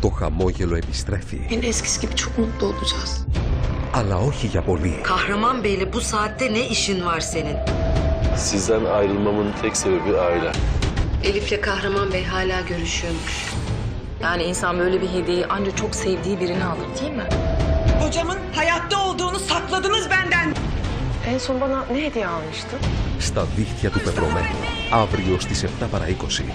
Το χαμόγελο επιστρέφει, Yine eskisi gibi çok mutlu olacağız. αλλά όχι για πολύ. Kahraman Bey'le bu saatte ne işin var senin? Sizden ayrılmamın tek sebebi aile. Elif'le Kahraman Bey hala görüşüyormuş. Yani insan böyle bir hediyeyi ancak çok sevdiği birini alır değil mi? Hocamın hayatta olduğunu sakladınız benden. En son bana ne hediye almıştın? Στα δίχτυα του πεπρωμένου, αύριο στις 7 παρα 20.